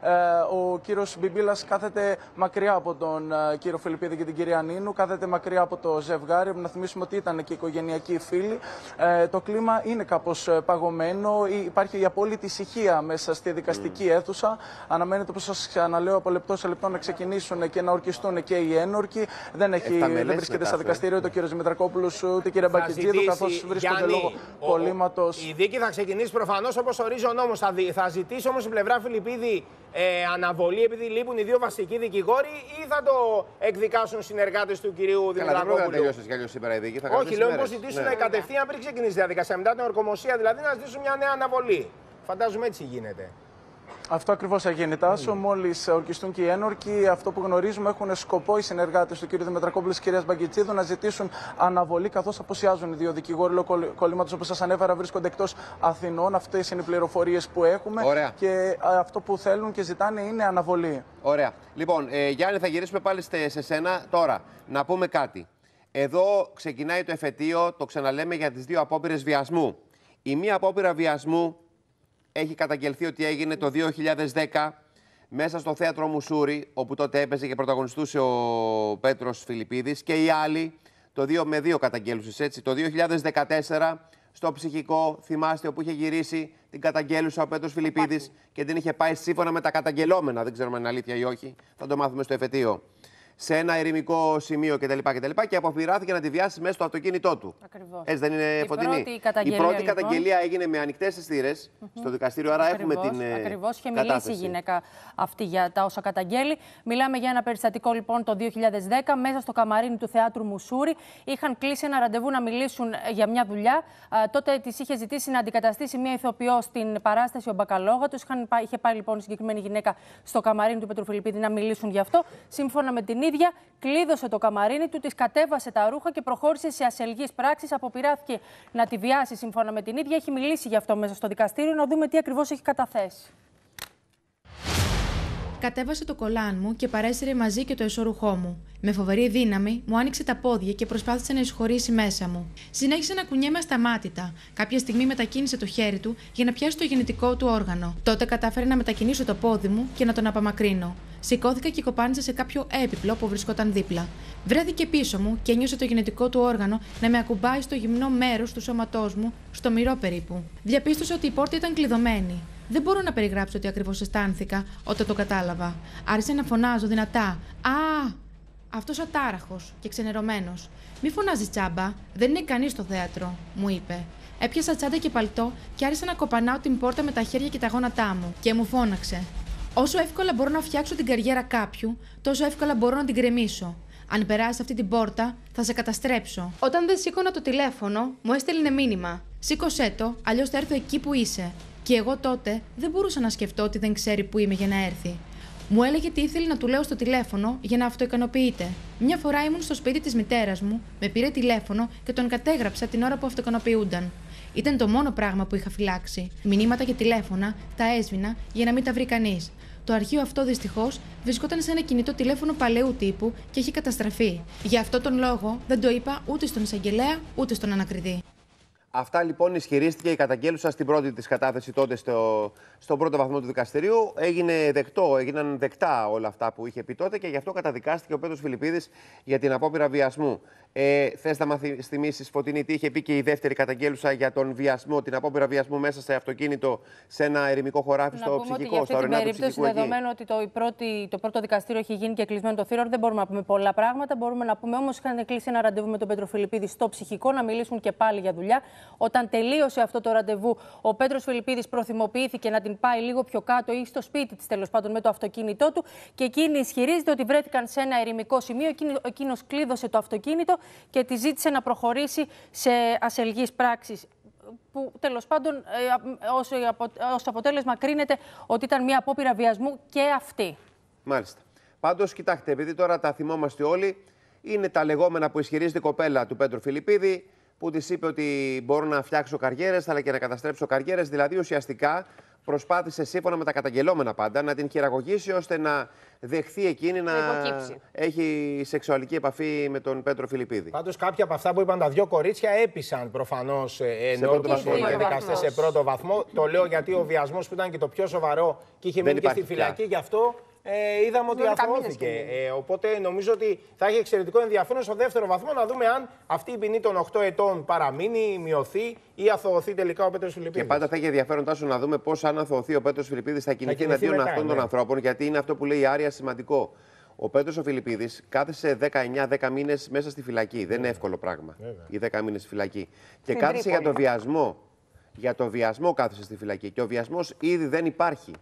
Ε, ο κύριος Μπιμπίλας κάθεται μακριά από τον ε, κύριο Φιλιππίδη και την κυρία Νίνου, κάθεται μακριά από το ζευγάρι. Να θυμίσουμε ότι ήταν και οικογενειακοί φίλοι. Ε, το κλίμα είναι κάπως παγωμένο. Υπάρχει η απόλυτη ησυχία μέσα στη δικαστική mm. αίθουσα. Αναμένεται, όπως σας ξαναλέω, από λεπτό σε λεπτό να ξεκινήσουν και να ορκιστούν και οι ένορκοι. Δεν, έχει, δεν βρίσκεται στα δικαστήριο το κύριο Δημητρακόπουλος ούτε η κυρία Μπακετζίδου, καθώς βρίσκονται λόγω κολλήματο. Η δίκη θα ξεκινήσει προφανώς όπως ορίζει ο νόμος. Θα, θα ζητήσει όμως η πλευρά Φιλιππίδη ε, αναβολή επειδή λείπουν οι δύο βασικοί δικηγόροι ή θα το εκδικάσουν συνεργάτες του κυρίου Δημητρακόπουλου. Δεν θα τελειώσεις κι αλλιώς σήμερα η δίκη. Θα Όχι, λέω πως ζητήσουν ναι. κατευθείαν πριν ξεκινήσει η διαδικασία. Μετά την ορκομοσία δηλαδή να ζητήσουν μια νέα αναβολή. Φαντάζομαι έτσι γίνεται. Αυτό ακριβώς έγινε. Τάσο, mm. μόλις ορκιστούν και οι ένορκοι, αυτό που γνωρίζουμε έχουν σκοπό οι συνεργάτες του κ. Δημητρακόπουλου και κυρίας Μπαγκητσίδου να ζητήσουν αναβολή, καθώς αποσιάζουν οι δύο δικηγόροι λόγω κολλήματος, όπως σας ανέφερα, βρίσκονται εκτός Αθηνών. Αυτές είναι οι πληροφορίες που έχουμε. Ωραία. Και αυτό που θέλουν και ζητάνε είναι αναβολή. Ωραία. Λοιπόν, ε, Γιάννη, θα γυρίσουμε πάλι σε σένα. Τώρα, να πούμε κάτι. Εδώ ξεκινάει το εφετείο, το ξαναλέμε για τις δύο απόπειρες βιασμού. Η μία απόπειρα βιασμού έχει καταγγελθεί ότι έγινε το 2010 μέσα στο θέατρο Μουσούρι, όπου τότε έπαιζε και πρωταγωνιστούσε ο Πέτρος Φιλιππίδης και οι άλλοι, το 2 με 2 καταγγέλουσες έτσι, το 2014 στο ψυχικό, θυμάστε όπου είχε γυρίσει την καταγγέλουσα ο Πέτρος Φιλιππίδης και την είχε πάει σύμφωνα με τα καταγγελόμενα, δεν ξέρουμε αν είναι αλήθεια ή όχι, θα το μάθουμε στο εφετείο σε ένα ερημικό σημείο κτλ. Και, και, και αποπειράθηκε να τη βιάσει μέσα στο αυτοκίνητό του. Ακριβώς. Έτσι δεν είναι η φωτεινή. Πρώτη καταγγελία, η πρώτη λοιπόν... καταγγελία έγινε με ανοιχτές αισθήρε mm -hmm. στο δικαστήριο, άρα Ακριβώς, έχουμε την. Ακριβώς. Είχε μιλήσει η γυναίκα αυτή για τα όσα καταγγέλει. Μιλάμε για ένα περιστατικό λοιπόν το 2010 μέσα στο καμαρίνι του θεάτρου Μουσούρι. Είχαν κλείσει ένα ραντεβού να μιλήσουν για μια δουλειά. τότε της είχε ζητήσει να αντικαταστήσει μια ηθοποιό στην παράσταση ο Μπακαλόγα του. Είχε πάει λοιπόν η συγκεκριμένη γυναίκα στο καμαρίνι του Πετροφιλιππίδη να μιλήσουν γι' αυτό. Σύμφωνα με την ίδια, κλείδωσε το καμαρίνι του, της κατέβασε τα ρούχα και προχώρησε σε ασελγείς πράξεις. Αποπειράθηκε να τη βιάσει σύμφωνα με την ίδια. Έχει μιλήσει γι' αυτό μέσα στο δικαστήριο. Να δούμε τι ακριβώς έχει καταθέσει. Κατέβασε το κολάν μου και παρέσυρε μαζί και το εσωρουχό μου. Με φοβερή δύναμη μου άνοιξε τα πόδια και προσπάθησε να εισχωρήσει μέσα μου. Συνέχισε να κουνιέμαι ασταμάτητα. Κάποια στιγμή μετακίνησε το χέρι του για να πιάσει το γεννητικό του όργανο. Τότε κατάφερε να μετακινήσω το πόδι μου και να τον απαμακρύνω. Σηκώθηκα και κοπάνισα σε κάποιο έπιπλο που βρισκόταν δίπλα. Βρέθηκε πίσω μου και ένιωσε το γενετικό του όργανο να με ακουμπάει στο γυμνό μέρος του σώματός μου, στο μυρό περίπου. Διαπίστωσα ότι η πόρτα ήταν κλειδωμένη. Δεν μπορώ να περιγράψω τι ακριβώς αισθάνθηκα όταν το κατάλαβα. Άρχισε να φωνάζω δυνατά. Α! Αυτός ατάραχος και ξενερωμένος. Μη φωνάζεις τσάμπα, δεν είναι κανείς στο θέατρο, μου είπε. Έπιασα τσάντα και παλτό και άρχισα να κοπανάω την πόρτα με τα χέρια και τα γόνατά μου και μου φώναξε. Όσο εύκολα μπορώ να φτιάξω την καριέρα κάποιου, τόσο εύκολα μπορώ να την κρεμίσω. Αν περάσει αυτή την πόρτα, θα σε καταστρέψω. Όταν δεν σήκωνα το τηλέφωνο, μου έστελνε μήνυμα. Σήκωσέ το, αλλιώς θα έρθω εκεί που είσαι. Και εγώ τότε δεν μπορούσα να σκεφτώ ότι δεν ξέρει που είμαι για να έρθει. Μου έλεγε τι ήθελε να του λέω στο τηλέφωνο για να αυτοικανοποιείται. Μια φορά ήμουν στο σπίτι της μητέρας μου, με πήρε τηλέφωνο και τον κατέγραψα την ώρα που αυτοικανοποιούνταν. Ήταν το μόνο πράγμα που είχα φυλάξει. Μηνύματα και τηλέφωνα τα έσβηνα για να μην τα βρει κανείς. Το αρχείο αυτό δυστυχώς βρισκόταν σε ένα κινητό τηλέφωνο παλαιού τύπου και έχει καταστραφεί. Γι' αυτό τον λόγο δεν το είπα ούτε στον εισαγγελέα ούτε στον ανακριτή. Αυτά λοιπόν ισχυρίστηκε η καταγγέλουσα στην πρώτη της κατάθεση τότε στο, στον πρώτο βαθμό του δικαστηρίου. Έγινε δεκτό, έγιναν δεκτά όλα αυτά που είχε πει τότε και γι' αυτό καταδικάστηκε ο Πέτρος Φιλιππίδης για την απόπειρα βιασμού. Ε, Θες να μα θυμίσεις, Φωτεινή, τι είχε πει και η δεύτερη καταγγέλουσα για τον βιασμό, την απόπειρα βιασμού μέσα σε αυτοκίνητο, σε ένα ερημικό χωράφι να στο πούμε ψυχικό, ότι για αυτή την περίπτωση, δεδομένου ότι το, πρώτη, το πρώτο δικαστήριο έχει γίνει και κλεισμένο το θύρο, δεν μπορούμε να πούμε πολλά πράγματα. Μπορούμε να πούμε όμως είχαν κλείσει ένα ραντεβού με τον Πέτρο Φιλιππίδη στο ψυχικό να μιλήσουν και πάλι για δουλειά. Όταν τελείωσε αυτό το ραντεβού, ο Πέτρος Φιλιππίδης προθυμοποιήθηκε να την πάει λίγο πιο κάτω ή στο σπίτι της τέλος πάντων με το αυτοκίνητό του και εκείνη ισχυρίζεται ότι βρέθηκαν σε ένα ερημικό σημείο. Εκείνος κλείδωσε το αυτοκίνητο και τη ζήτησε να προχωρήσει σε ασελγείς πράξεις που τέλος πάντων ε, ως αποτέλεσμα κρίνεται ότι ήταν μια απόπειρα βιασμού και αυτή. Μάλιστα. Πάντως, κοιτάξτε, επειδή τώρα τα θυμόμαστε όλοι, είναι τα λεγόμενα που ισχυρίζεται η κοπέλα του Πέτρου Φιλιππίδη, που της είπε ότι μπορώ να φτιάξω καριέρες, αλλά και να καταστρέψω καριέρες. Δηλαδή, ουσιαστικά προσπάθησε σύμφωνα με τα καταγγελόμενα πάντα να την χειραγωγήσει ώστε να δεχθεί εκείνη να υποκύψει. έχει σεξουαλική επαφή με τον Πέτρο Φιλιππίδη. Πάντως, κάποια από αυτά που είπαν τα δύο κορίτσια έπεισαν προφανώς ενώ πρώτο του βαθμό. οι Πρώτο δικαστές σε βαθμός. πρώτο βαθμό. Το λέω γιατί ο βιασμός που ήταν και το πιο σοβαρό και είχε Δεν μείνει και στη υπάρχει πια. φυλακή, γι' αυτό ε, είδαμε ότι 12 αθωώθηκε. μήνες και Ε, οπότε νομίζω ότι θα έχει εξαιρετικό ενδιαφέρον στο δεύτερο βαθμό να δούμε αν αυτή η ποινή των 8 ετών παραμείνει, μειωθεί ή αθωωωθεί τελικά ο Πέτρος Φιλιππίδης. Και πάντα θα έχει ενδιαφέρον τάσο να δούμε πώς, αν αθωωωθεί ο Πέτρος Φιλιππίδης, θα κινηθεί κινηθεί εναντίον μετά, αυτών ναι. των ανθρώπων, γιατί είναι αυτό που λέει η Άρια σημαντικό. Ο Πέτρος ο Φιλιππίδης κάθεσε 19-10 μήνες μέσα στη φυλακή. Δεν είναι εύκολο πράγμα. Οι 10 μήνες στη φυλακή. Και Στην κάθεσε για Τρίπολη. το βιασμό. Για το βιασμό κάθεσε στη φυλακή. Και ο βιασμός ήδη δεν υπάρχει.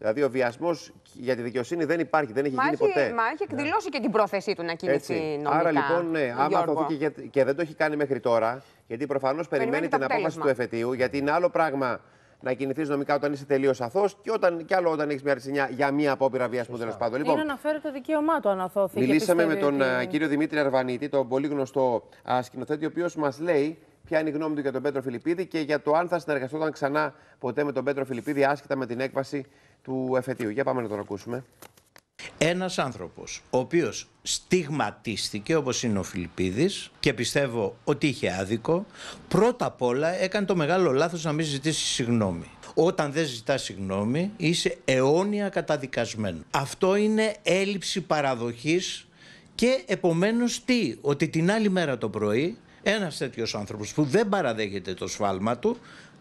Δηλαδή ο βιασμός για τη δικαιοσύνη δεν υπάρχει, δεν έχει Μα γίνει έχει, ποτέ. μα έχει εκδηλώσει και την πρόθεσή του να κινηθεί Έτσι. νομικά. Άρα λοιπόν, ναι, ο άμα Γιώργο. αθωθεί και, και δεν το έχει κάνει μέχρι τώρα, γιατί προφανώς περιμένει το την απόφαση αποτέλεσμα. του εφετείου, γιατί είναι άλλο πράγμα να κινηθείς νομικά όταν είσαι τελείως αθώος και, όταν, και άλλο όταν έχεις μια ρετσινιά για μία απόπειρα βιασμού τέλος πάντων. Είναι να φέρει το δικαίωμά του αν αθώθη. και Μιλήσαμε με πιστεύει τον ότι- α, κύριο Δημήτρη Αρβανίτη, τον πολύ γνωστό α, σκηνοθέτη, ο οποίος μας λέει ποια είναι η γνώμη του για τον Πέτρο Φιλιππίδη και για το αν θα συνεργαστόταν ξανά ποτέ με τον Πέτρο Φιλιππίδη, άσχετα με την έκβαση του εφετείου. Για πάμε να τον ακούσουμε. Ένας άνθρωπος ο οποίος στιγματίστηκε όπως είναι ο Φιλιππίδης και πιστεύω ότι είχε άδικο πρώτα απ' όλα έκανε το μεγάλο λάθος να μην ζητήσει συγγνώμη. Όταν δεν ζητά συγγνώμη είσαι αιώνια καταδικασμένος. Αυτό είναι έλλειψη παραδοχής και επομένως τι, ότι την άλλη μέρα το πρωί ένας τέτοιος άνθρωπος που δεν παραδέχεται το σφάλμα του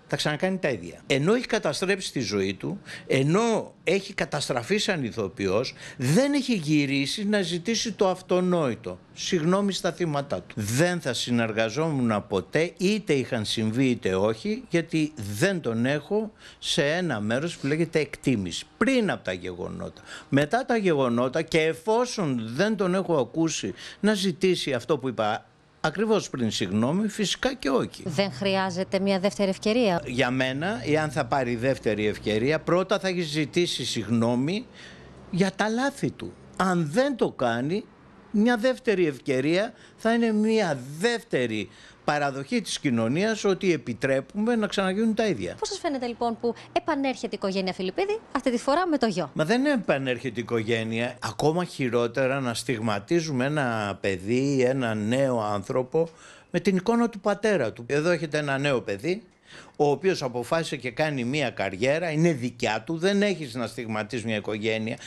θα ξανακάνει τα ίδια. Ενώ έχει καταστρέψει τη ζωή του, ενώ έχει καταστραφεί σαν ηθοποιός, δεν έχει γυρίσει να ζητήσει το αυτονόητο. Συγγνώμη στα θύματα του. Δεν θα συνεργαζόμουν ποτέ, είτε είχαν συμβεί είτε όχι, γιατί δεν τον έχω σε ένα μέρος που λέγεται εκτίμηση. Πριν από τα γεγονότα. Μετά τα γεγονότα και εφόσον δεν τον έχω ακούσει να ζητήσει αυτό που είπα ακριβώς πριν συγγνώμη, φυσικά και όχι. Δεν χρειάζεται μια δεύτερη ευκαιρία. Για μένα, εάν θα πάρει δεύτερη ευκαιρία, πρώτα θα έχει ζητήσει συγγνώμη για τα λάθη του. Αν δεν το κάνει, μια δεύτερη ευκαιρία θα είναι μια δεύτερη παραδοχή της κοινωνίας ότι επιτρέπουμε να ξαναγίνουν τα ίδια. Πώς σας φαίνεται λοιπόν που επανέρχεται η οικογένεια Φιλιππίδη, αυτή τη φορά με το γιο; Μα δεν επανέρχεται η οικογένεια. Ακόμα χειρότερα να στιγματίζουμε ένα παιδί, ένα νέο άνθρωπο με την εικόνα του πατέρα του. Εδώ έχετε ένα νέο παιδί, ο οποίος αποφάσισε και κάνει μία καριέρα, είναι δικιά του, δεν έχεις να στιγματίσεις μια οικογένεια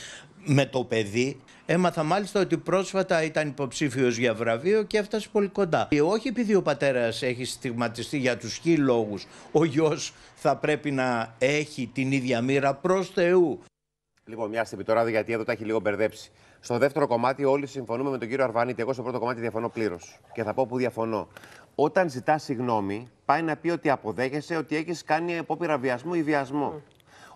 με το παιδί. Έμαθα μάλιστα ότι πρόσφατα ήταν υποψήφιος για βραβείο και έφτασε πολύ κοντά. Και όχι επειδή ο πατέρας έχει στιγματιστεί για τους χι λόγους, ο γιος θα πρέπει να έχει την ίδια μοίρα προς Θεού. Λοιπόν, μια στιγμή τώρα, γιατί εδώ τα έχει λίγο μπερδέψει. Στο δεύτερο κομμάτι, όλοι συμφωνούμε με τον κύριο Αρβάνητη. Εγώ στο πρώτο κομμάτι διαφωνώ πλήρως. Και θα πω που διαφωνώ. Όταν ζητάς συγγνώμη, πάει να πει ότι αποδέχεσαι ότι έχεις κάνει απόπειρα βιασμού ή βιασμό.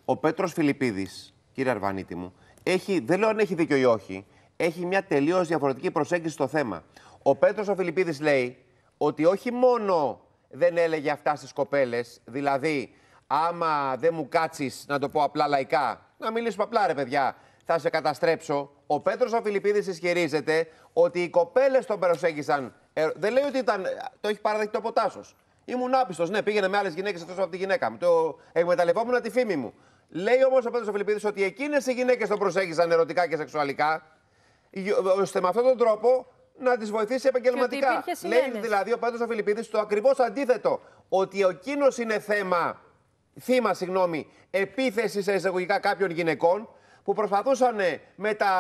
Ο Πέτρος Φιλιππίδης, κύριε Αρβανίτη μου, έχει, δεν λέω αν έχει δίκιο ή όχι, έχει μια τελείως διαφορετική προσέγγιση στο θέμα. Ο Πέτρος ο Φιλιππίδης λέει ότι όχι μόνο δεν έλεγε αυτά στις κοπέλες, δηλαδή άμα δεν μου κάτσεις, να το πω απλά λαϊκά, να μιλήσουμε απλά ρε παιδιά, θα σε καταστρέψω. Ο Πέτρος ο Φιλιππίδης ισχυρίζεται ότι οι κοπέλες τον προσέγγισαν. Ε, δεν λέει ότι ήταν, το έχει παραδεχτεί το ποτάσος. Ήμουν άπιστος, ναι, πήγαινε με άλλες γυναίκες εκτός από τη γυναίκα μου. Το εκμεταλλευόμουν τη φήμη μου. Λέει όμως ο Πέτρος ο Φιλιππίδης ότι εκείνες οι γυναίκες τον προσέγγισαν ερωτικά και σεξουαλικά, ώστε με αυτόν τον τρόπο να τις βοηθήσει επαγγελματικά. υπήρχε Λέει συνένεση. δηλαδή ο Πέτρος ο Φιλιππίδης το ακριβώς αντίθετο. Ότι εκείνο είναι θέμα, θύμα, συγγνώμη, επίθεση σε εισαγωγικά κάποιων γυναικών που προσπαθούσαν με τα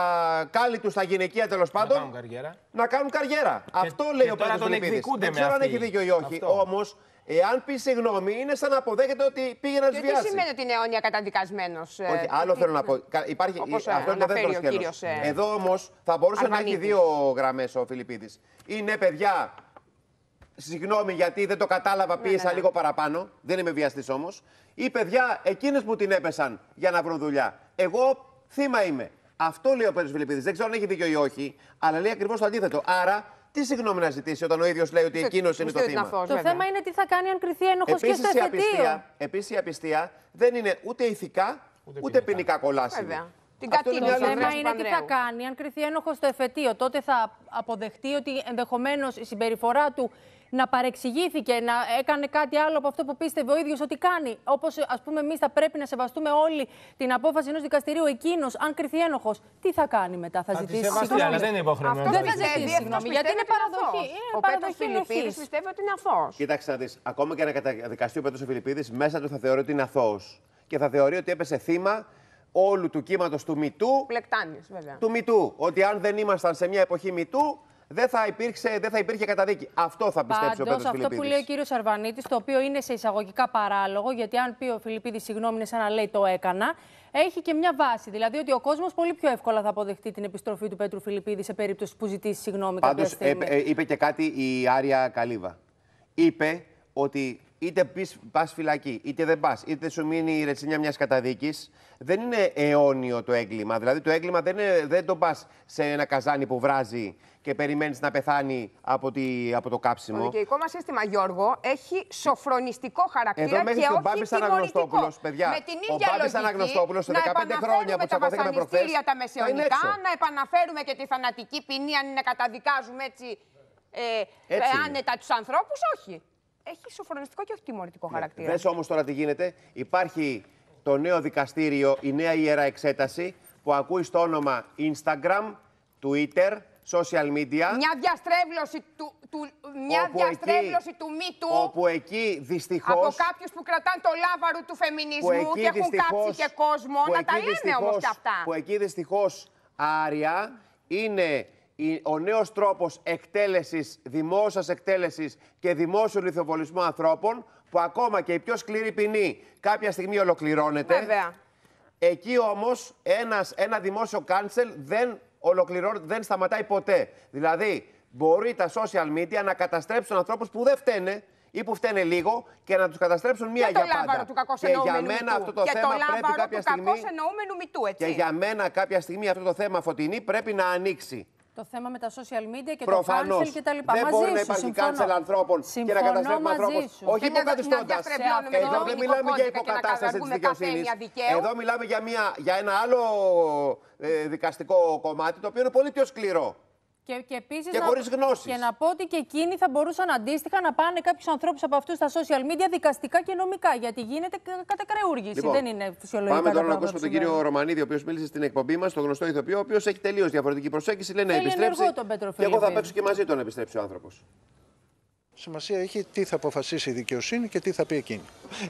κάλλη τους στα γυναικεία τέλος πάντων κάνουν καριέρα. να κάνουν καριέρα. Αυτό λέει και ο τώρα Πέτρο τον Φιλιππίδης. εκδικούνται Δεν με ξέρω αν αυτή. έχει δίκιο ή όχι. Αυτό. Όμως, εάν πει συγγνώμη, είναι σαν να αποδέχεται ότι πήγε να Και του τι βιάσει. σημαίνει ότι είναι αιώνια καταδικασμένος. Όχι, άλλο θέλω να πω. Κα- Υπάρχει, Όπως, αυτό είναι το αναφέρει δεύτερο ο σκέλος. κύριος, ε, Εδώ όμως θα μπορούσε να έχει Αρβανίτης. δύο γραμμές ο Φιλιππίδης. Είναι παιδιά, συγγνώμη γιατί δεν το κατάλαβα, πίεσα ναι, ναι. λίγο παραπάνω. Δεν είμαι βιαστής όμως. Ή παιδιά, εκείνες που την έπεσαν για να βρουν δουλειά. Εγώ θύμα είμαι. Αυτό λέει ο Πέτρος Φιλιππίδης. Δεν ξέρω αν έχει δίκιο ή όχι, αλλά λέει ακριβώς το αντίθετο. Άρα, τι συγγνώμη να ζητήσει όταν ο ίδιος λέει ότι εκείνος είναι το Πιστεύω ότι είναι θύμα; αθώος, Το βέβαια. θέμα είναι τι θα κάνει αν κρυθεί ένοχος και Επίσης στο η, εφετείο. απιστία, επίσης η απιστία δεν είναι ούτε ηθικά ούτε, ποινικά κολάσιμη. Βέβαια. Την Αυτό είναι κατήνωση, μια Το άλλη Ανδρέας θέμα είναι τι θα Παπανδρέου. κάνει αν κρυθεί ένοχος στο εφετείο. Τότε θα αποδεχτεί ότι ενδεχομένως η συμπεριφορά του να παρεξηγήθηκε, να έκανε κάτι άλλο από αυτό που πίστευε ο ίδιος ότι κάνει. Όπως, ας πούμε, εμείς θα πρέπει να σεβαστούμε όλοι την απόφαση ενός δικαστηρίου. Εκείνος, αν κρυθεί ένοχος, τι θα κάνει μετά, θα, Θα τη ζητήσει σεβαστεί, συγγνώμη. αλλά δεν είναι υποχρεωμένος. Αυτός Δεν να θα το πιστεύει, ζητήσει αυτός συγγνώμη, γιατί πιστεύει είναι ότι παραδοχή. αθώος. Είναι Ο Πέτρος παραδοχή Φιλιππίδης ενοχής. πιστεύει ότι είναι αθώος. Κοίταξε να δεις. Ακόμα και να καταδικαστεί ο Πέτρος Φιλιππίδης, μέσα του θα θεωρεί ότι είναι αθώο. Και θα θεωρεί ότι έπεσε θύμα όλου του κύματος του Μητού. Πλεκτάνης, βέβαια. Του Μητού. Ότι αν δεν ήμασταν σε μια εποχή Μητού, δεν θα, υπήρξε, δεν θα υπήρχε καταδίκη. Αυτό θα πιστέψει ο Πάντως, Πέτρος αυτό που Φιλιππίδης. λέει ο κύριος Αρβανίτης, το οποίο είναι σε εισαγωγικά παράλογο, γιατί αν πει ο Φιλιππίδης, συγγνώμη, είναι σαν να λέει το έκανα, έχει και μια βάση. Δηλαδή ότι ο κόσμος πολύ πιο εύκολα θα αποδεχτεί την επιστροφή του Πέτρου Φιλιππίδη σε περίπτωση που ζητήσει συγγνώμη κάποια Πάντως, στιγμή. ε, ε, είπε και κάτι η Άρια Καλίβα. Είπε ότι είτε πεις, πας φυλακή, είτε δεν πας, είτε σου μείνει η ρετσίνια μιας καταδίκης, δεν είναι αιώνιο το έγκλημα. Δηλαδή το έγκλημα δεν, είναι, δεν το πας σε ένα καζάνι που βράζει και περιμένεις να πεθάνει από, τη, από το Το κάψιμο. δικαιικό μας σύστημα, Γιώργο, έχει σοφρονιστικό χαρακτήρα Εδώ μέχρι και και ο όχι Μπάμπης τιμωρητικό. Αναγνωστόπουλος, παιδιά. Με την Ο ίδια Μπάμπης λογική, Αναγνωστόπουλος σε να 15 χρόνια που επαναφέρουμε τα τσακωθήκαμε προχθές, βασανιστήρια τα θα είναι μεσαιωνικά, έξω. να επαναφέρουμε και τη θανατική ποινή, αν είναι να καταδικάζουμε έτσι, ε, Έτσι είναι. άνετα τους ανθρώπους. Όχι. Έχει σοφρονιστικό και όχι τιμωρητικό χαρακτήρα. Δες όμως τώρα τι γίνεται. Υπάρχει το νέο δικαστήριο, η νέα ιερά εξέταση που ακούει στο όνομα Instagram, Twitter, social media. Μια διαστρέβλωση του, του, μια όπου διαστρέβλωση εκεί- του μύτου Όπου εκεί δυστυχώς... από κάποιους που κρατάνε το λάβαρο του που φεμινισμού εκεί και έχουν δυστυχώς- κάψει και κόσμο. που Να τα εκεί λέμε όμως δυστυχώς- και αυτά. Που εκεί δυστυχώς, Άρια, είναι η- ο νέος τρόπος εκτέλεσης, δημόσιας εκτέλεσης και δημόσιου λιθοβολισμού ανθρώπων που ακόμα και η πιο σκληρή ποινή κάποια στιγμή ολοκληρώνεται. Βέβαια. Εκεί όμως ένας, ένα δημόσιο cancel δεν ολοκληρώνεται, δεν σταματάει ποτέ. Δηλαδή, μπορεί τα social media να καταστρέψουν ανθρώπους που δεν φταίνε ή που φταίνε λίγο και να τους καταστρέψουν μία και το για πάντα. λάβαρο του κακώς και για εννοούμενου μένα μυτού. αυτό το και θέμα το πρέπει λάβαρο κάποια του στιγμή... κακώς εννοούμενου μυτού, έτσι. Και για μένα κάποια στιγμή αυτό το θέμα φωτεινή πρέπει να ανοίξει. Το θέμα με τα social media και Προφανώς. το cancel και τα λοιπά. Δεν μαζί μπορεί να σου, υπάρχει συμφωνώ. cancel ανθρώπων και να Συμφωνώ καταστρέφουμε μαζί ανθρώπους. σου. Όχι Και να- υποκαθιστώντα. να διαστρεβλώνουμε Εδώ τον δεν ποινικό μιλάμε για κώδικα και να υποκατάσταση της καταργούμε δικαιοσύνης. καθένεια δικαίου. Εδώ μιλάμε για, μια, για ένα άλλο ε, δικαστικό κομμάτι το οποίο είναι πολύ πιο σκληρό. Και, και, επίσης Και να- χωρίς γνώσεις. Και να πω ότι και εκείνοι θα μπορούσαν αντίστοιχα να πάνε κάποιους ανθρώπους από αυτούς στα social media δικαστικά και νομικά. Γιατί γίνεται κα- κατά κρεούργηση. Δεν είναι φυσιολογικά. Λοιπόν, Πάμε τα τώρα να πράγματα ακούσουμε που τον κύριο συμβαίνουν. Ρωμανίδη, ο οποίος μίλησε στην εκπομπή μας, τον γνωστό ηθοποιό, ο οποίος έχει τελείως διαφορετική προσέγγιση. Λέει να Θέλει επιστρέψει. ενεργό τον Πέτρο και εγώ θα Φιλιππίδη. παίξω και μαζί του να επιστρέψει ο άνθρωπος. Σημασία έχει τι θα αποφασίσει η δικαιοσύνη και τι θα πει εκείνη.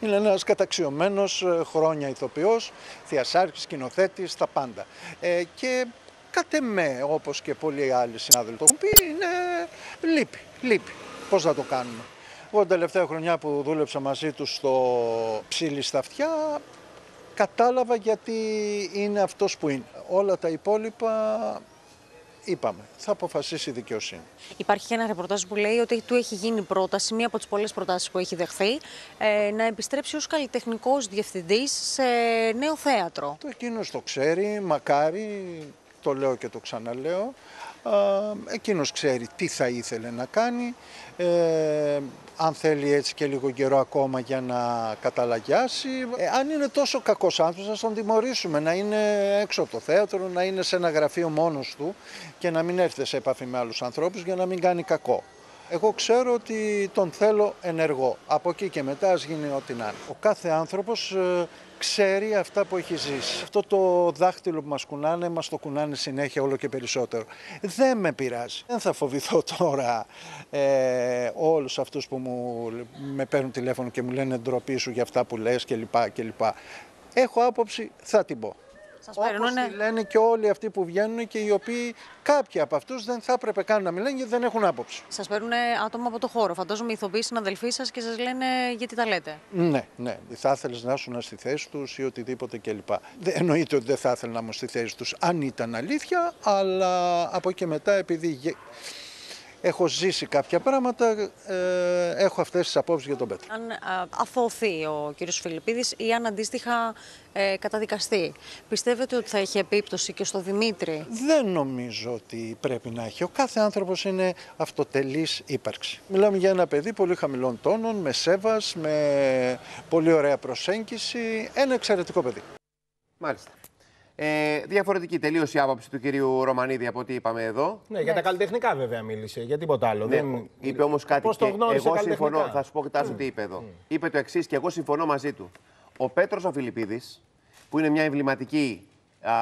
Είναι ένας καταξιωμένος ε, χρόνια ηθοποιός, θεασάρχης, σκηνοθέτης, τα πάντα. Ε, και κατ' εμέ, όπως και πολλοί άλλοι συνάδελφοι το έχουν πει, είναι λείπει, λείπει. Πώς θα το κάνουμε. Εγώ την τελευταία χρονιά που δούλεψα μαζί τους στο ψήλι στα αυτιά, κατάλαβα γιατί είναι αυτός που είναι. Όλα τα υπόλοιπα, είπαμε, θα αποφασίσει η δικαιοσύνη. Υπάρχει και ένα ρεπορτάζ που λέει ότι του έχει γίνει πρόταση, μία από τις πολλές προτάσεις που έχει δεχθεί, ε, να επιστρέψει ως καλλιτεχνικός διευθυντής σε νέο θέατρο. Το εκείνος το ξέρει, μακάρι, το λέω και το ξαναλέω. Α, εκείνος ξέρει τι θα ήθελε να κάνει, ε, αν θέλει έτσι και λίγο καιρό ακόμα για να καταλαγιάσει. Ε, αν είναι τόσο κακός άνθρωπος, ας τον τιμωρήσουμε, να είναι έξω από το θέατρο, να είναι σε ένα γραφείο μόνος του και να μην έρθει σε επαφή με άλλους ανθρώπους για να μην κάνει κακό. Εγώ ξέρω ότι τον θέλω ενεργό. Από εκεί και μετά ας γίνει ό,τι να είναι. Ο κάθε άνθρωπος ε, ξέρει αυτά που έχει ζήσει. Αυτό το δάχτυλο που μας κουνάνε, μας το κουνάνε συνέχεια όλο και περισσότερο. Δεν με πειράζει. Δεν θα φοβηθώ τώρα ε, όλους αυτούς που μου, με παίρνουν τηλέφωνο και μου λένε ντροπή σου για αυτά που λες κλπ. κλπ. Έχω άποψη, θα την πω. Σας Όπως παίρνουνε- τη λένε και όλοι αυτοί που βγαίνουν και οι οποίοι κάποιοι από αυτούς δεν θα έπρεπε καν να μιλάνε γιατί δεν έχουν άποψη. Σας παίρνουν άτομα από το χώρο. Φαντάζομαι ηθοποιοί συναδελφοί σας και σας λένε γιατί τα λέτε. Ναι, ναι. Θα ήθελες να ήσουν στη θέση τους ή οτιδήποτε κλπ. Δεν- Εννοείται ότι δεν θα ήθελα να ήμουν στη θέση τους αν ήταν αλήθεια, αλλά από εκεί και μετά, επειδή γε- έχω ζήσει κάποια πράγματα, ε, έχω αυτές τις απόψεις για τον Πέτρο. Αν α, αθωωθεί ο κύριος Φιλιππίδης ή αν αντίστοιχα ε, καταδικαστεί, πιστεύετε ότι θα έχει επίπτωση και στο Δημήτρη; Δεν νομίζω ότι πρέπει να έχει. Ο κάθε άνθρωπος είναι αυτοτελής ύπαρξη. Μιλάμε για ένα παιδί πολύ χαμηλών τόνων, με σέβας, με πολύ ωραία προσέγγιση. Ένα εξαιρετικό παιδί. Μάλιστα. Ε, διαφορετική τελείως η άποψη του κυρίου Ρωμανίδη από ό,τι είπαμε εδώ. Ναι, για τα καλλιτεχνικά βέβαια μίλησε, για τίποτα άλλο. Ναι, Δεν... Είπε όμως κάτι Πώς το και γνώρισε εγώ συμφωνώ. καλλιτεχνικά; Θα σου πω Τάσο τι είπε εδώ. Είπε το εξής και εγώ συμφωνώ μαζί του. Ο Πέτρος ο Φιλιππίδης, που είναι μια εμβληματική α,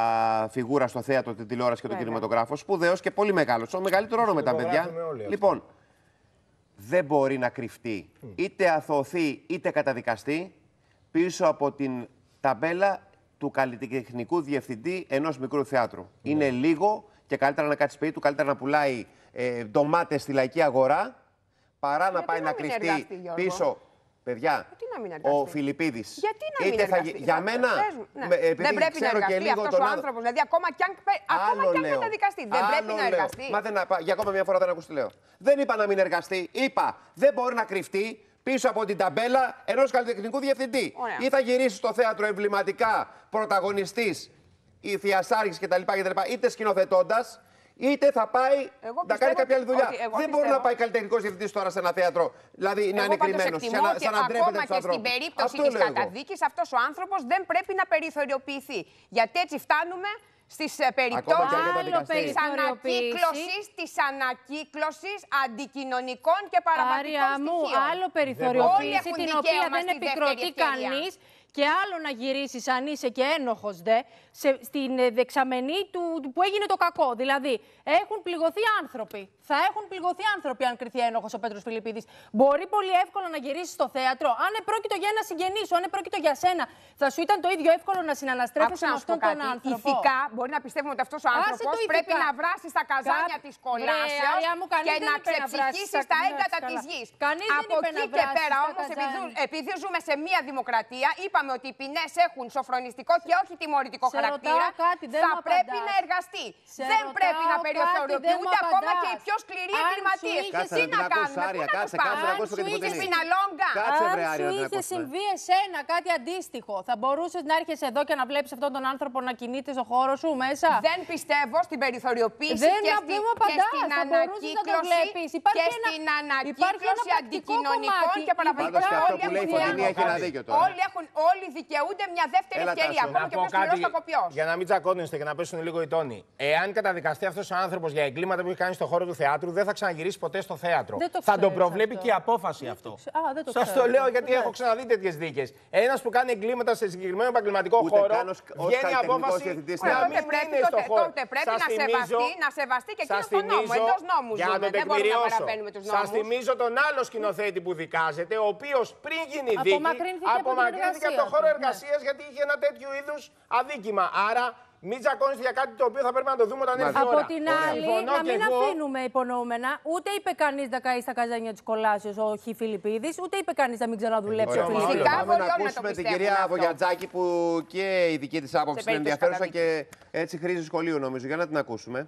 φιγούρα στο θέατρο, την τηλεόραση και τον Βέβαια. κινηματογράφο, σπουδαίος και πολύ μεγάλος. Ο μεγαλύτερο όρο με τα παιδιά. υπογράφουμε όλοι αυτό. Λοιπόν, δεν μπορεί να κρυφτεί είτε αθωωθεί είτε καταδικαστεί πίσω από την ταμπέλα του καλλιτεχνικού διευθυντή ενός μικρού θεάτρου. Είναι λίγο και καλύτερα να κάτσει σπίτι του, καλύτερα να πουλάει ε, ντομάτες στη λαϊκή αγορά παρά να Γιατί πάει να να μην κρυφτεί εργαστεί, Γιώργο; πίσω. Παιδιά, Γιατί να μην εργαστεί; ο Φιλιππίδης. Γιατί να μην εργαστεί. Για Θα- μένα. πες μου, ναι. με- επειδή δεν πρέπει να ξέρω και εργαστεί λίγο αυτός τον ο άδο- άνθρωπος. Δηλαδή, ακόμα κι αν, πε- ακόμα Άλλο κι αν λέω. καταδικαστεί, δεν Άλλο πρέπει να λέω. εργαστεί. Μα δεν, απα- για ακόμα μια φορά δεν ακούς τι λέω. Δεν είπα να μην εργαστεί. Είπα δεν μπορεί να κρυφτεί πίσω από την ταμπέλα ενός καλλιτεχνικού διευθυντή. Ωραία. Ή θα γυρίσει στο θέατρο εμβληματικά πρωταγωνιστής η Θειασάρχη κτλ, κτλ. είτε σκηνοθετώντας, είτε θα πάει Εγώ να κάνει πιστεύω κάποια άλλη δουλειά. ότι- εγώ δεν μπορεί πιστεύω- να πάει καλλιτεχνικός διευθυντής τώρα σε ένα θέατρο, δηλαδή να Εγώ είναι πάντως κρυμμένο, εκτιμώ σαν, να- ότι σαν να ντρέπεται ακόμα τους και στην ανθρώπους. περίπτωση Αυτό της λέω εγώ. καταδίκης αυτός ο άνθρωπος δεν πρέπει να περιθωριοποιηθεί. Γιατί έτσι φτάνουμε στις ε, περιπτώσεις και αν Άλλο καταδικαστεί. της ανακύκλωσης, της ανακύκλωσης αντικοινωνικών και παραβατικών Άρια μου, στοιχείων. άλλο Όλοι περιθωριοποίηση έχουν την δικαίωμα οποία δεν στη δεύτερη επικροτεί ευκαιρία. κανείς. Και άλλο να γυρίσεις αν είσαι και ένοχος δε σε, στην ε, δεξαμενή του, του που έγινε το κακό. Δηλαδή, έχουν πληγωθεί άνθρωποι. Θα έχουν πληγωθεί άνθρωποι αν κρυθεί ένοχος ο Πέτρος Φιλιππίδης. Μπορεί πολύ εύκολα να γυρίσει στο θέατρο. Αν επρόκειτο για ένα συγγενής σου, αν επρόκειτο για σένα, θα σου ήταν το ίδιο εύκολο να συναναστρέφεσαι Άκουσα με να σου πω αυτόν τον κάτι. άνθρωπο. Ηθικά μπορεί να πιστεύουμε ότι αυτός ο Άσε άνθρωπος το πρέπει ηθικά. να βράσει στα καζάνια Κα- της Βρε, κολάσεω Άρια μου, κανείς και δεν να είπε να βράσεις ξεψυχήσεις στα- τα ναι, έγκατα καλά. της γης. Κανείς δεν Από είπε να εκεί και βράσεις πέρα στα όμως, επειδή, καζάνια. επειδή ζούμε σε μία δημοκρατία, είπαμε ότι οι ποινές έχουν σοφρονιστικό και όχι τιμωρητικό Σε χαρακτήρα. ρωτάω κάτι, δεν θα μου πρέπει απαντάς. να εργαστεί. Σε δεν ρωτάω πρέπει να κάτι, δεν περιοθεωριοποιούνται μου ακόμα απαντάς. και οι πιο σκληροί Αν σου εγκληματίε. είχες Κάτσε Τι να την να ακούσεις, κάνουμε, Άρια, πού να κάτσε, τους κάτσε να πάμε. ακούσεις το Σου και την είχες ποινή. στην αλόγκα. Κάτσε, βρε, Αν Άρια, σου να είχες ακούσουμε. συμβεί εσένα κάτι αντίστοιχο, θα μπορούσες να έρχεσαι εδώ και να βλέπεις αυτόν τον άνθρωπο να κινείται στο χώρο σου μέσα; Δεν πιστεύω στην περιθωριοποίηση Δεν και, να- στη, δεν μου και απαντάς, στην θα μπορούσες να το ανακύκλωση βλέπεις. Υπάρχει και ένα- στην υπάρχει ένα ανακύκλωση πρακτικό αντικοινωνικών κομμάτι. και παραβατικών. Πάντως και αυτό Όλοι που λέει η έχουν Φωτεινή μια- έχει ένα δίκιο τώρα. Όλοι, έχουν, όλοι δικαιούνται μια δεύτερη Έλα, ευκαιρία, Τάσο. ακόμα Να και πω πιο σκληρός κάτι κακοποιός. για να μην τσακώνεστε και να πέσουν λίγο οι τόνοι. Εάν καταδικαστεί αυτός ο άνθρωπος για εγκλήματα που έχει κάνει στον χώρο του θεάτρου, δεν θα ξαναγυρίσει ποτέ στο θέατρο. Δεν το θα το ξέρεις προβλέπει αυτό. και η απόφαση αυτό. ξε- Α, δεν το Σας ξέρω το λέω αυτό. γιατί Εντάξει. έχω ξαναδεί τέτοιες δίκες. Ένας που κάνει εγκλήματα σε συγκεκριμένο επαγγελματικό Ούτε χώρο. καν ως- ως βγαίνει καλλιτεχνικός απόφαση διευθυντής να Ωραία, θεάτρου. μην τότε πρέπει, είναι στο τότε, χώρο. τότε πρέπει Σας να θυμίζω- σεβαστεί, να σεβαστεί και σας εκείνος τον νόμο. θυμίζω, Εντός νόμου για να ζούμε. το Δεν μπορούμε να τεκμηριώσω. παραβαίνουμε τους Σας νόμους. θυμίζω τον άλλο σκηνοθέτη που δικάζεται, ο οποίος πριν γίνει δίκη, Απομακρύνθηκε από την απομακρύνθηκε από το εργασία χώρο του. Ναι. εργασία γιατί είχε ένα τέτοιο είδους αδίκημα. Άρα μην τσακώνεστε για κάτι το οποίο θα πρέπει να το δούμε όταν έρθει η Από ώρα. την άλλη, Συμφωνώ να και μην εγώ. αφήνουμε υπονοούμενα. Ούτε είπε κανείς να καεί στα καζάνια της κολάσεω ο Χ. Φιλιππίδης, ούτε είπε κανείς να μην ξαναδουλέψει ο Ωραία, Φυσικά, Φιλιππίδης. πάμε μπορεί να όλοι να το ακούσουμε την πιστεύουν κυρία αυτό. Βογιατζάκη που και η δική της άποψη είναι περίπτωση ενδιαφέρουσα καταδίκης. και έτσι χρήζει σχολείου νομίζω. Για να την ακούσουμε.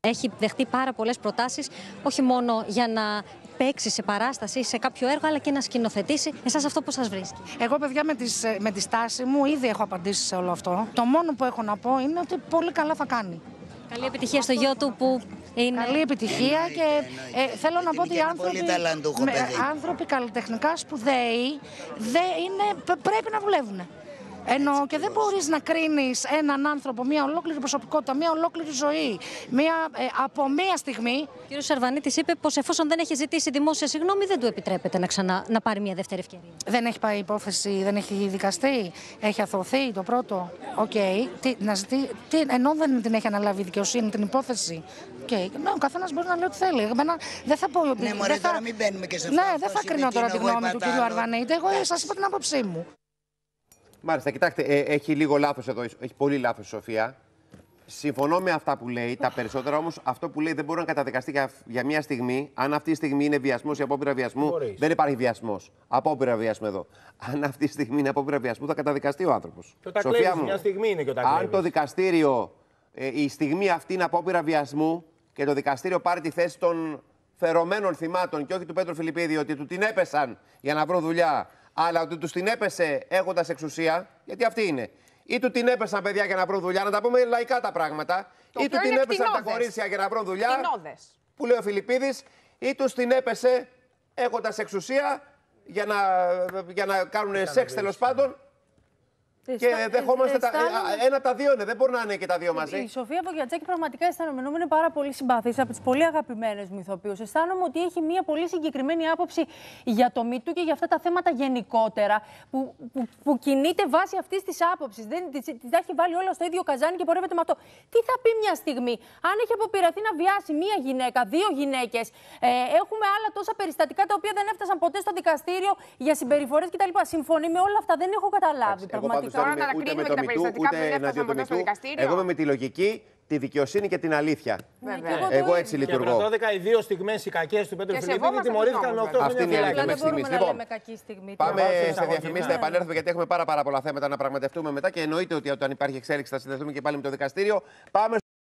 Έχει δεχτεί πάρα πολλές προτάσεις, όχι μόνο για να παίξει σε παράσταση, σε κάποιο έργο, αλλά και να σκηνοθετήσει. Εσάς αυτό πώ σας βρίσκει. Εγώ, παιδιά, με, τις, ε, με τη στάση μου ήδη έχω απαντήσει σε όλο αυτό. Το μόνο που έχω να πω είναι ότι πολύ καλά θα κάνει. Καλή επιτυχία στο γιο του που είναι. Καλή επιτυχία και ε, θέλω να πω ότι οι είναι άνθρωποι, πολύ ταλαντούχο με- παιδί. άνθρωποι καλλιτεχνικά σπουδαίοι δεν είναι, π- πρέπει να δουλεύουν. Ενώ και δεν μπορείς να κρίνεις έναν άνθρωπο, μια ολόκληρη προσωπικότητα, μια ολόκληρη ζωή, μια, ε, από μία στιγμή. Ο κ. Σαρβανίτη είπε πως εφόσον δεν έχει ζητήσει δημόσια συγγνώμη, δεν του επιτρέπεται να, ξανά, να πάρει μια δεύτερη ευκαιρία. Δεν έχει πάει υπόθεση, δεν έχει δικαστεί, έχει αθωωθεί το πρώτο. Οκ. Τι, να ζητεί, τι, ενώ δεν την έχει αναλάβει η δικαιοσύνη την υπόθεση. Οκ. Ναι, ο καθένας μπορεί να λέει ό,τι θέλει. Εμένα δεν θα πω ότι. Ναι, μωρέ, δεν θα... τώρα μην μπαίνουμε και σε αυτό. Ναι, δεν Αυτός θα είπε κρίνω τώρα τη εκείνο, εγώ γνώμη του είπα κ. τ' άλλο. Αρβανίτη. Εγώ σας είπα την άποψή μου. Μάλιστα, κοιτάξτε, ε, έχει λίγο λάθος εδώ, έχει πολύ λάθος η Σοφία. Συμφωνώ με αυτά που λέει, τα περισσότερα όμως αυτό που λέει δεν μπορεί να καταδικαστεί για, για μια στιγμή. Αν αυτή η στιγμή είναι βιασμός ή απόπειρα βιασμού, Μπορείς. δεν υπάρχει βιασμός. Απόπειρα βιασμού εδώ. Αν αυτή η στιγμή είναι απόπειρα βιασμού, θα καταδικαστεί ο άνθρωπος. Και ο Τακλέβης, μια στιγμή είναι και ο αν Τακλέβης. το δικαστήριο, ε, η στιγμή αυτή είναι απόπειρα βιασμού και το δικαστήριο πάρει τη θέση των φερωμένων θυμάτων και όχι του Πέτρου Φιλιππίδη, ότι του την έπεσαν για να βρουν δουλειά, αλλά ότι τους την έπεσε έχοντας εξουσία, γιατί αυτή είναι. Ή του την έπεσαν παιδιά για να βρουν δουλειά, να τα πούμε λαϊκά τα πράγματα, Το ή οποίο του την είναι έπεσαν τα κτηνώδες. κορίτσια για να βρουν δουλειά, Κτηνώδες. που λέει ο Φιλιππίδης, ή τους την έπεσε έχοντας εξουσία για να, για να κάνουν σεξ τέλος πάντων. Και Αισθα- δεχόμαστε τα, αισθάνομαι- ε, ένα από τα δύο είναι. Δεν μπορεί να είναι και τα δύο μαζί. Η Σοφία Βογιατζάκη πραγματικά αισθάνομαι είναι πάρα πολύ συμπαθής από τις πολύ αγαπημένες μου ηθοποιούς. Αισθάνομαι ότι έχει μια πολύ συγκεκριμένη άποψη για το μύτου και για αυτά τα θέματα γενικότερα, που, που, που κινείται βάσει αυτής της άποψης. Δεν της της τα έχει βάλει όλα στο ίδιο καζάνι και πορεύεται με αυτό. Τι θα πει μια στιγμή, αν έχει αποπειραθεί να βιάσει μία γυναίκα, δύο γυναίκες, ε, έχουμε άλλα τόσα περιστατικά τα οποία δεν έφτασαν ποτέ στο δικαστήριο για συμπεριφορές κτλ. Συμφωνεί με όλα αυτά, δεν έχω καταλάβει Εγώ πάντως πραγματικά. Δεν Τώρα είμαι να τα ούτε με κρίνουμε το και τα μητού, περιστατικά που ούτε δεν έφτασαν εναντίον του ποτέ στο μητού. δικαστήριο. Εγώ είμαι με τη λογική, τη δικαιοσύνη και την αλήθεια. Βέβαια. εγώ το Εγώ ίδιο. έτσι Και λειτουργώ. πρωτόδικα οι δύο στιγμές οι κακές του Πέτρου Και Φιλιππίδη σεβόμαστε τιμωρήθηκαν τους με νόμους, 8 Αυτή χρόνια είναι η Απλά αλήθεια φυλάκιση. δεν μέχρι μπορούμε στιγμής. να Λοιπόν, λέμε κακή στιγμή. Πάμε βάζω σε εισαγωγικά. διαφημίσεις, θα επανέλθουμε γιατί έχουμε πάρα, πάρα πολλά θέματα να πραγματευτούμε μετά και εννοείται ότι όταν υπάρχει εξέλιξη θα συνδεθούμε και πάλι με το δικαστήριο. Πάμε